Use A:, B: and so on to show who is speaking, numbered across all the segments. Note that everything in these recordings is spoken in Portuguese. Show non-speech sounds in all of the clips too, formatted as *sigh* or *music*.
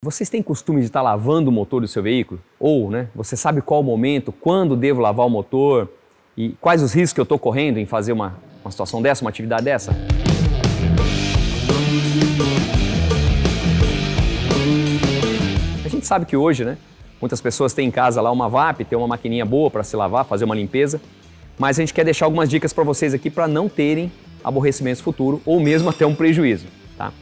A: Vocês têm costume de estar lavando o motor do seu veículo? Ou, né, você sabe qual o momento, quando devo lavar o motor e quais os riscos que eu estou correndo em fazer uma, uma situação dessa, uma atividade dessa? A gente sabe que hoje, né, muitas pessoas têm em casa lá uma VAP, tem uma maquininha boa para se lavar, fazer uma limpeza, mas a gente quer deixar algumas dicas para vocês aqui para não terem aborrecimentos futuro ou mesmo até um prejuízo, tá?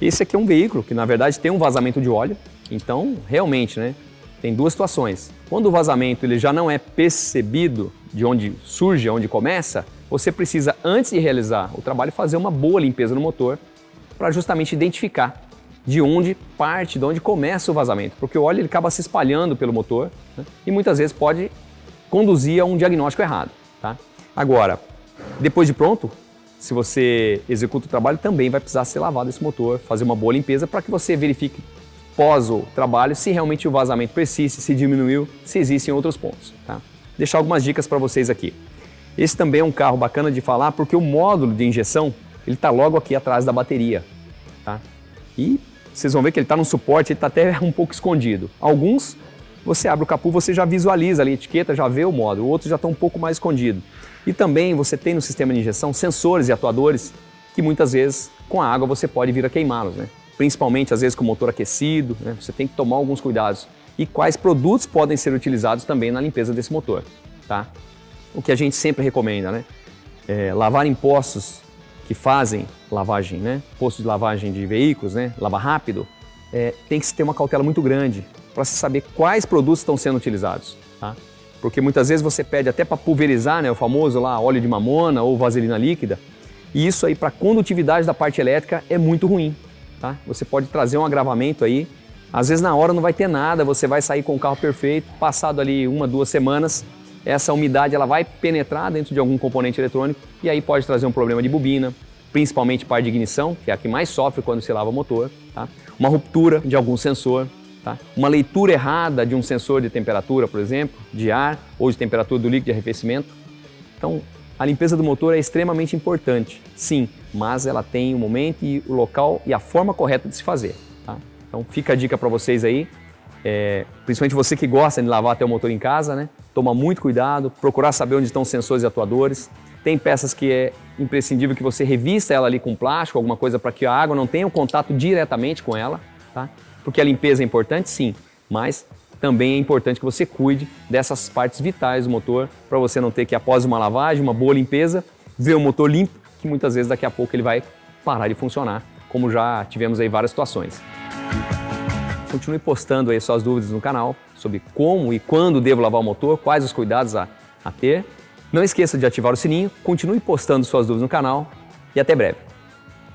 A: Esse aqui é um veículo que, na verdade, tem um vazamento de óleo. Então, realmente, né, tem duas situações. Quando o vazamento ele já não é percebido de onde surge, onde começa, você precisa, antes de realizar o trabalho, fazer uma boa limpeza no motor para justamente identificar de onde parte, de onde começa o vazamento. Porque o óleo ele acaba se espalhando pelo motor né, e muitas vezes pode conduzir a um diagnóstico errado. Tá? Agora, depois de pronto, se você executa o trabalho, também vai precisar ser lavado esse motor, fazer uma boa limpeza para que você verifique pós o trabalho se realmente o vazamento persiste, se diminuiu, se existem outros pontos. Tá? Deixar algumas dicas para vocês aqui. Esse também é um carro bacana de falar porque o módulo de injeção ele está logo aqui atrás da bateria. Tá? E vocês vão ver que ele está no suporte, ele está até *laughs* um pouco escondido. Alguns, você abre o capu, você já visualiza ali a etiqueta, já vê o módulo, outros já estão um pouco mais escondido. E também você tem no sistema de injeção sensores e atuadores que muitas vezes com a água você pode vir a queimá-los, né? principalmente às vezes com o motor aquecido, né? você tem que tomar alguns cuidados. E quais produtos podem ser utilizados também na limpeza desse motor. Tá? O que a gente sempre recomenda, né? É, lavar em postos que fazem lavagem, né? Posto de lavagem de veículos, né? Lava rápido, é, tem que se ter uma cautela muito grande para se saber quais produtos estão sendo utilizados. Tá? porque muitas vezes você pede até para pulverizar, né, o famoso lá óleo de mamona ou vaselina líquida, e isso aí para condutividade da parte elétrica é muito ruim, tá? Você pode trazer um agravamento aí, às vezes na hora não vai ter nada, você vai sair com o carro perfeito, passado ali uma, duas semanas, essa umidade ela vai penetrar dentro de algum componente eletrônico e aí pode trazer um problema de bobina, principalmente par de ignição, que é a que mais sofre quando se lava o motor, tá? Uma ruptura de algum sensor, Tá? Uma leitura errada de um sensor de temperatura, por exemplo, de ar ou de temperatura do líquido de arrefecimento. Então, a limpeza do motor é extremamente importante, sim, mas ela tem o momento e o local e a forma correta de se fazer. Tá? Então, fica a dica para vocês aí, é, principalmente você que gosta de lavar até o motor em casa, né? Toma muito cuidado, procurar saber onde estão os sensores e atuadores. Tem peças que é imprescindível que você revista ela ali com plástico, alguma coisa para que a água não tenha um contato diretamente com ela, tá? Porque a limpeza é importante, sim, mas também é importante que você cuide dessas partes vitais do motor para você não ter que, após uma lavagem, uma boa limpeza, ver o motor limpo, que muitas vezes daqui a pouco ele vai parar de funcionar, como já tivemos aí várias situações. Continue postando aí suas dúvidas no canal sobre como e quando devo lavar o motor, quais os cuidados a, a ter. Não esqueça de ativar o sininho, continue postando suas dúvidas no canal e até breve.